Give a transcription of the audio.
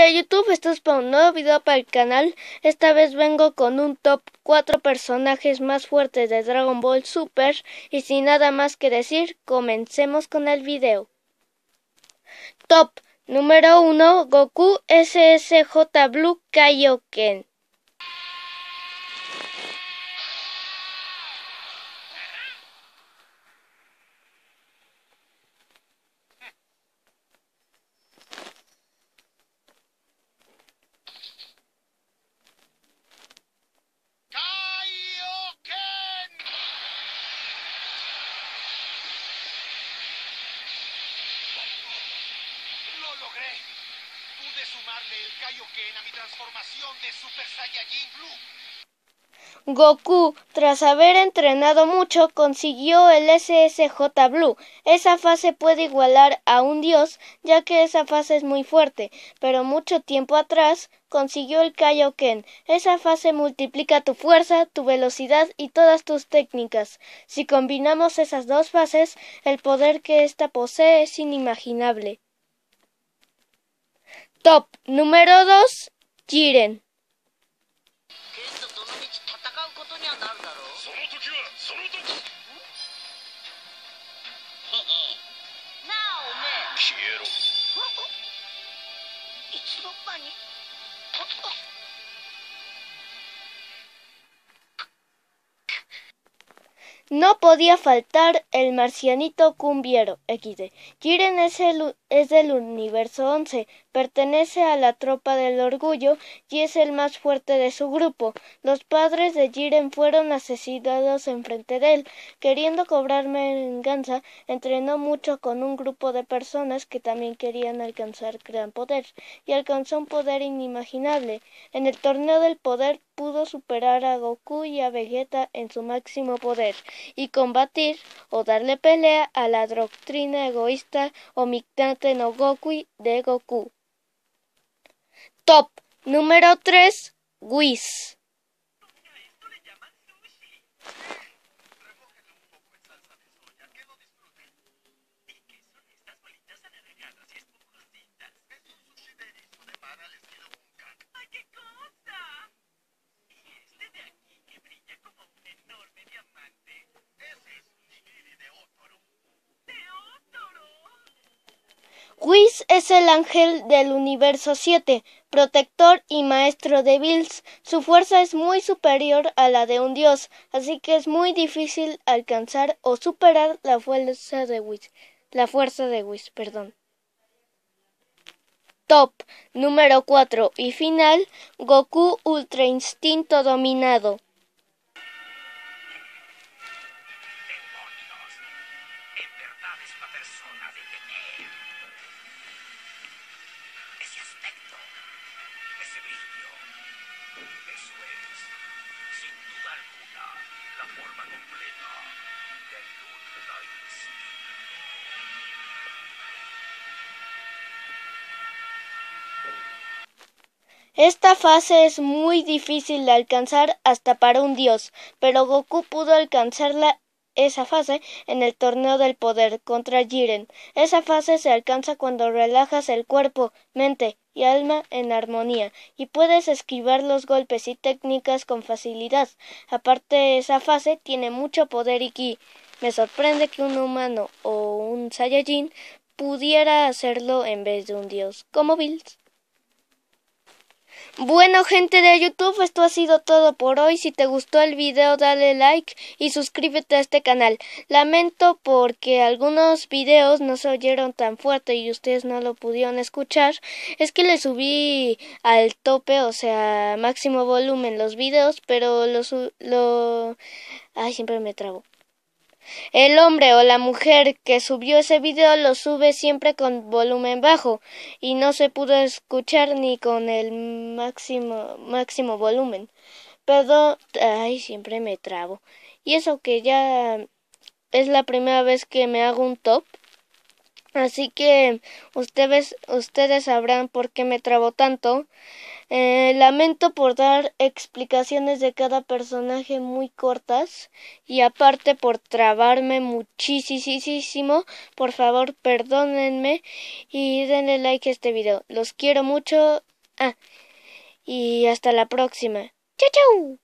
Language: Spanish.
de YouTube, esto es para un nuevo video para el canal. Esta vez vengo con un top 4 personajes más fuertes de Dragon Ball Super. Y sin nada más que decir, comencemos con el video. Top número 1, Goku SSJ Blue Kaioken. Goku, tras haber entrenado mucho, consiguió el SSJ Blue. Esa fase puede igualar a un dios, ya que esa fase es muy fuerte, pero mucho tiempo atrás consiguió el Kaioken. Esa fase multiplica tu fuerza, tu velocidad y todas tus técnicas. Si combinamos esas dos fases, el poder que ésta posee es inimaginable. Top número 2 Jiren No podía faltar el marcianito cumbiero XD. Jiren es, el, es del universo 11, pertenece a la tropa del orgullo y es el más fuerte de su grupo. Los padres de Jiren fueron asesinados enfrente de él. Queriendo cobrar venganza, entrenó mucho con un grupo de personas que también querían alcanzar gran poder y alcanzó un poder inimaginable. En el torneo del poder pudo superar a Goku y a Vegeta en su máximo poder y combatir o darle pelea a la doctrina egoísta o Miktate no Goku de Goku. Top número 3 Whis. ¡Ay, qué cosa! Y este de aquí que brilla como un enorme diamante. Ese es un nigiri de Otoro. ¿De Otoro? Whis es el ángel del universo 7, protector y maestro de Bills. Su fuerza es muy superior a la de un dios, así que es muy difícil alcanzar o superar la fuerza de Whis. La fuerza de Whis, perdón. Top número 4 y final Goku Ultra Instinto Dominado. demonios en verdad es una persona de temer sin duda alguna la forma completa del Esta fase es muy difícil de alcanzar hasta para un dios, pero Goku pudo alcanzarla esa fase en el torneo del poder contra Jiren. Esa fase se alcanza cuando relajas el cuerpo, mente y alma en armonía y puedes esquivar los golpes y técnicas con facilidad. Aparte esa fase tiene mucho poder y ki. Me sorprende que un humano o un Saiyajin pudiera hacerlo en vez de un dios, como Bills. Bueno gente de YouTube, esto ha sido todo por hoy. Si te gustó el video dale like y suscríbete a este canal. Lamento porque algunos videos no se oyeron tan fuerte y ustedes no lo pudieron escuchar. Es que le subí al tope, o sea, máximo volumen los videos, pero lo... lo... Ay, siempre me trabo. El hombre o la mujer que subió ese video lo sube siempre con volumen bajo y no se pudo escuchar ni con el máximo máximo volumen. Pero ay, siempre me trabo. Y eso que ya es la primera vez que me hago un top. Así que ustedes, ustedes sabrán por qué me trabo tanto. Eh, lamento por dar explicaciones de cada personaje muy cortas y aparte por trabarme muchísimo. Por favor, perdónenme y denle like a este video. Los quiero mucho. Ah, y hasta la próxima. Chao, chao.